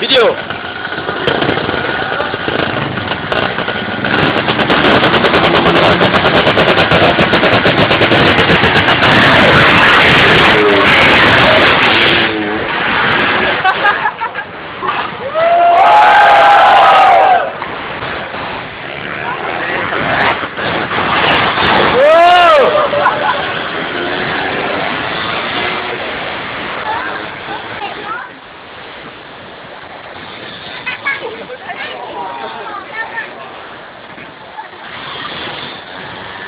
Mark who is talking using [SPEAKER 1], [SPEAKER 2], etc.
[SPEAKER 1] Video.